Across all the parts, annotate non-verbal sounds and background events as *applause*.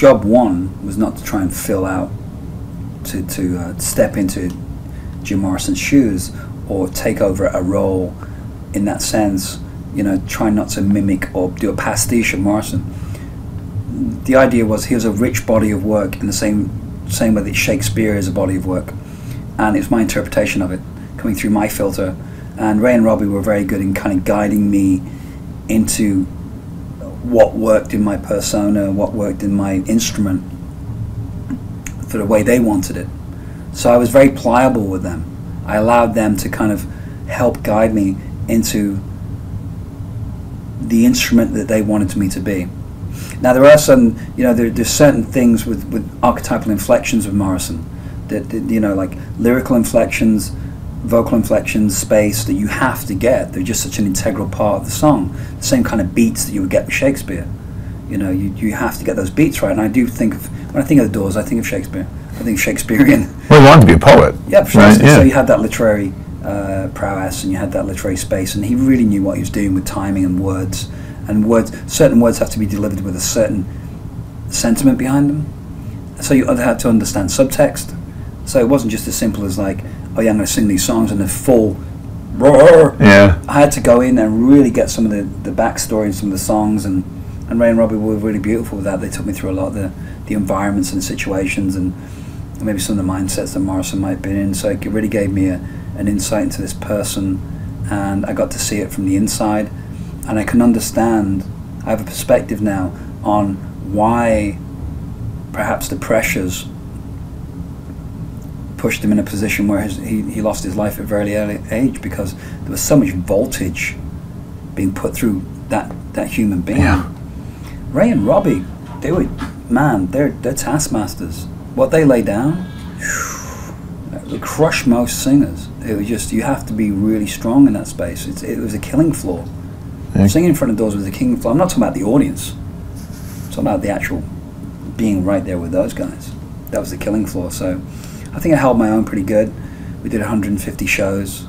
job one was not to try and fill out, to to uh, step into Jim Morrison's shoes or take over a role in that sense. You know, try not to mimic or do a pastiche of Morrison. The idea was he was a rich body of work in the same same way that Shakespeare is a body of work, and it was my interpretation of it coming through my filter. And Ray and Robbie were very good in kind of guiding me into what worked in my persona, what worked in my instrument for the way they wanted it. So I was very pliable with them. I allowed them to kind of help guide me into the instrument that they wanted me to be. Now there are some, you know, there, there's certain things with, with archetypal inflections of Morrison, that, that you know, like lyrical inflections, vocal inflections, space that you have to get. They're just such an integral part of the song. The same kind of beats that you would get with Shakespeare. You know, you, you have to get those beats right. And I do think of when I think of the Doors, I think of Shakespeare. I think Shakespearean. Well, he wanted to be a poet. Yeah. Right, yeah. So you had that literary uh, prowess and you had that literary space, and he really knew what he was doing with timing and words. And words, certain words have to be delivered with a certain sentiment behind them. So you had to understand subtext. So it wasn't just as simple as like, oh yeah, I'm going to sing these songs in the full. roar. Yeah. I had to go in and really get some of the, the backstory and some of the songs, and, and Ray and Robbie were really beautiful with that. They took me through a lot of the, the environments and situations and, and maybe some of the mindsets that Morrison might have been in. So it really gave me a, an insight into this person, and I got to see it from the inside, and I can understand. I have a perspective now on why perhaps the pressures pushed him in a position where his, he, he lost his life at a very early age because there was so much voltage being put through that, that human being. Yeah. Ray and Robbie, they were, man, they're, they're taskmasters. What they lay down, *sighs* they crush most singers. It was just, you have to be really strong in that space. It's, it was a killing floor. Singing in front of doors was a killing floor. I'm not talking about the audience. I'm talking about the actual being right there with those guys. That was the killing floor. So I think I held my own pretty good. We did 150 shows,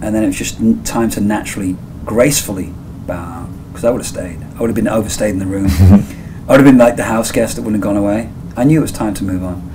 and then it was just time to naturally, gracefully bow. Because I would have stayed. I would have been overstayed in the room. *laughs* I would have been like the house guest that wouldn't have gone away. I knew it was time to move on.